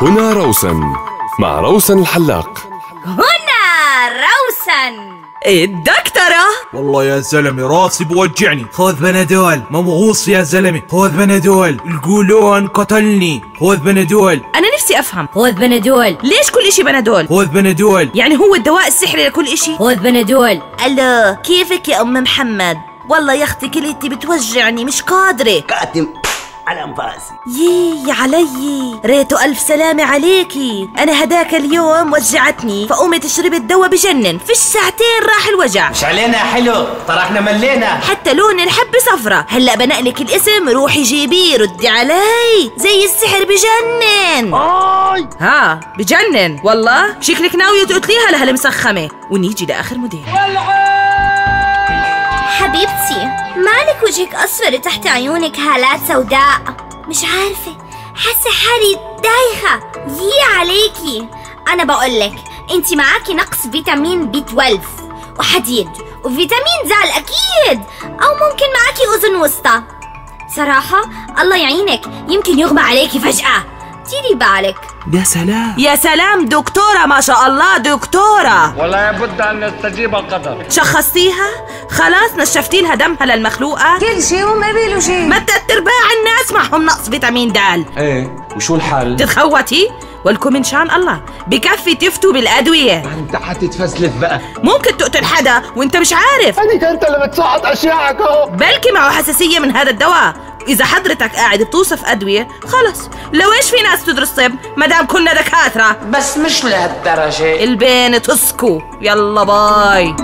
هنا روسن مع روسن الحلاق. هنا روسن. الدكتورة؟ والله يا زلمة راسي بوجعني. خذ بنادول. موغوص يا زلمة. خذ بنادول. القولون قتلني. خذ بنادول. أنا نفسي أفهم. خذ بنادول. ليش كل إشي بنادول؟ خذ بنادول. يعني هو الدواء السحري لكل إشي؟ خذ بنادول. ألو كيفك يا أم محمد؟ والله يا أختي كليتي بتوجعني مش قادرة. كاتم على أنفاسي. يي علي. ريتو ألف سلامة عليكي. أنا هداك اليوم وجعتني فقمت شربت دواء بجنن. في الساعتين راح الوجع. مش علينا يا حلو؟ ترى إحنا ملينا. حتى لون الحبة صفرة. هلا بنقلك الاسم روحي جيبيه ردي علي. زي السحر بجنن. ها بجنن. والله؟ شكلك ناوية تقتليها لهالمسخمة. ونيجي لآخر موديل. حبيبتي مالك وجهك أصفر تحت عيونك هالات سوداء. مش عارفة حاسة حالي دايخة. يي عليكي. أنا بقولك انتي معاكي نقص فيتامين بي 12 وحديد وفيتامين زال أكيد أو ممكن معاكي أذن وسطى. صراحة الله يعينك يمكن يغمى عليكي فجأة. ديري بالك يا سلام. يا سلام دكتورة ما شاء الله دكتورة. ولا بد أن نستجيب القدر. شخصتيها؟ خلاص نشفتي لها دمها للمخلوقة. كل شيء وما بيلو شيء. ما إرباع الناس معهم نقص فيتامين د. إيه وشو الحل؟ تتخوتي؟ ولكم إن شاء الله. بكفي تفتوا بالأدوية. أنت حتتفزلك بقى. ممكن تقتل حدا وأنت مش عارف. هذيك أنت اللي بتصعد اشياءك أهو. بلكي معه حساسية من هذا الدواء. إذا حضرتك قاعد بتوصف أدوية خلص. لو إيش في ناس تدرس طب؟ مدام كنا دكاترة. بس مش لهالدرجة. البين تسكو. يلا باي.